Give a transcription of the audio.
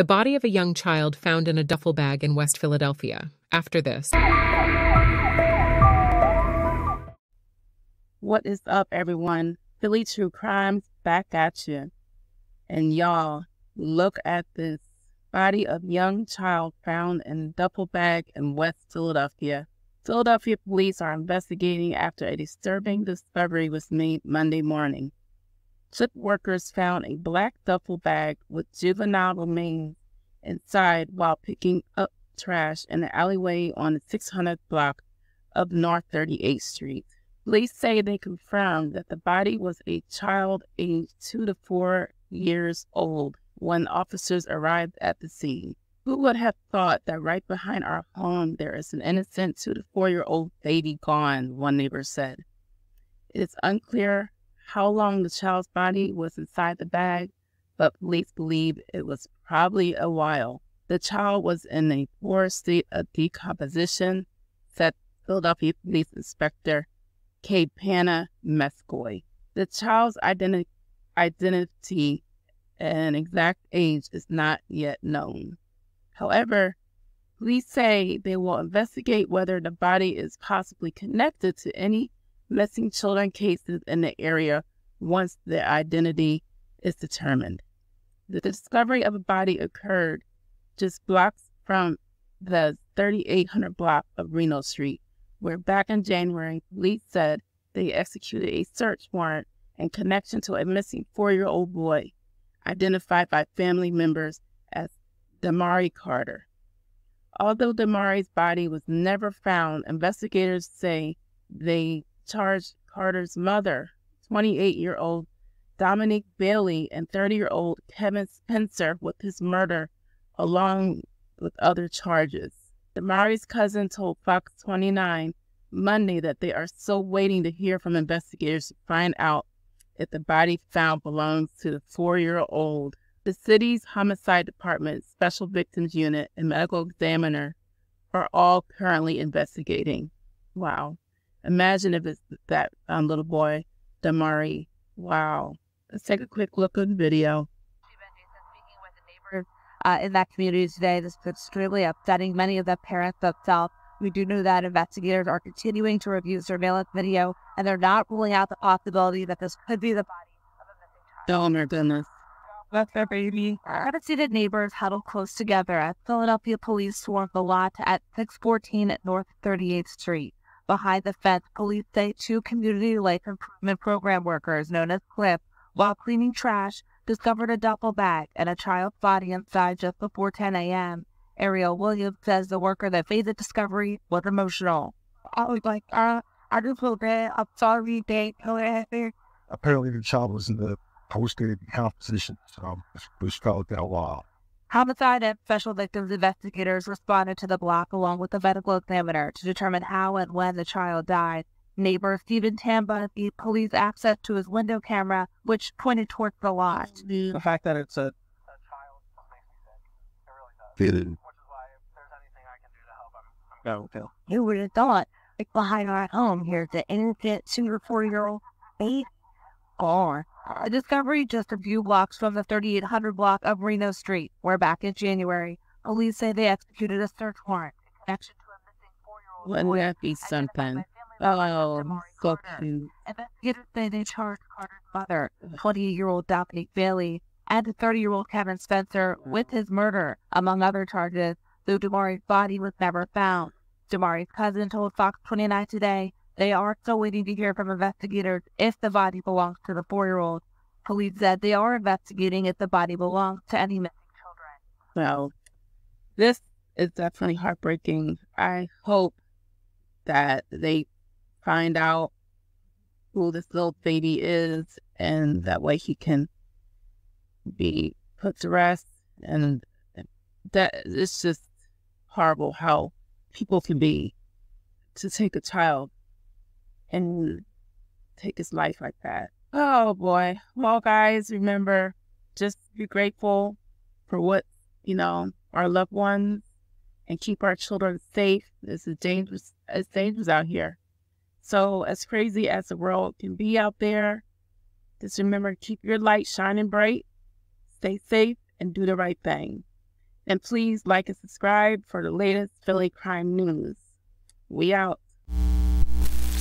The body of a young child found in a duffel bag in West Philadelphia. After this. What is up, everyone? Philly True Crimes back at you. And y'all, look at this body of young child found in a duffel bag in West Philadelphia. Philadelphia police are investigating after a disturbing discovery was made Monday morning. CLIP workers found a black duffel bag with juvenile remains inside while picking up trash in the alleyway on the 600 block of North 38th Street. Police say they confirmed that the body was a child aged two to four years old when officers arrived at the scene. Who would have thought that right behind our home there is an innocent two to four year old baby gone, one neighbor said. It is unclear how long the child's body was inside the bag, but police believe it was probably a while. The child was in a poor state of decomposition, said Philadelphia Police Inspector K. Panna Mescoy. The child's identi- identity and exact age is not yet known. However, police say they will investigate whether the body is possibly connected to any missing children cases in the area once their identity is determined. The discovery of a body occurred just blocks from the 3800 block of Reno Street, where back in January, police said they executed a search warrant in connection to a missing four year old boy identified by family members as Damari Carter. Although Damari's body was never found, investigators say they charged Carter's mother, 28 year old Dominique Bailey, and 30 year old Kevin Spencer with his murder, along with other charges. Damari's cousin told Fox 29 Monday that they are still waiting to hear from investigators to find out if the body found belongs to the four year old. The city's homicide department, special victims unit, and medical examiner are all currently investigating. Wow. Imagine if it's that um, little boy, Damari. Wow. Let's take a quick look at the video. Uh, in that community today, this is extremely upsetting. Many of the parents themselves we do know that investigators are continuing to review surveillance video, and they're not ruling out the possibility that this could be the body of a missing child. Oh my goodness. That's their baby. Devastated neighbors huddled close together as Philadelphia police swarmed the lot at 614 at North 38th Street. Behind the fence, police say two community life improvement program workers, known as CLIP, while cleaning trash, discovered a duffel bag and a child's body inside just before 10 a.m. Ariel Williams says the worker that made the discovery was emotional. I was like, uh, I just feel bad. I'm sorry they killed it. Apparently, the child was in the post-dated position, so was felt that while. Homicide and special victims investigators responded to the block along with the medical examiner to determine how and when the child died. Neighbor Stephen Tamba gave police access to his window camera, which pointed towards the lot. The fact that it's a, a child makes me sick. It really does. Oh, okay. Who would have thought, like behind our home here, the innocent two or four year old baby gone. A discovery just a few blocks from the 3800 block of Reno Street, where back in January, police say they executed a search warrant in connection to a missing four year old. boy. Wouldn't that be something? Oh, so cute. Investigators say they charged Carter's mother, 28 year old Dominique Bailey, and 30 year old Kevin Spencer with his murder, among other charges though Damari's body was never found. Damari's cousin told Fox 29 today they are still waiting to hear from investigators if the body belongs to the four year old. Police said they are investigating if the body belongs to any missing children. Well, this is definitely heartbreaking. I hope that they find out who this little baby is and that way he can be put to rest and that it's just horrible how people can be to take a child and take his life like that. Oh boy. Well, guys, remember just be grateful for what, you know, our loved ones and keep our children safe. This is dangerous. It's dangerous out here. So, as crazy as the world can be out there, just remember keep your light shining bright, stay safe, and do the right thing. And please like and subscribe for the latest Philly crime news. We out.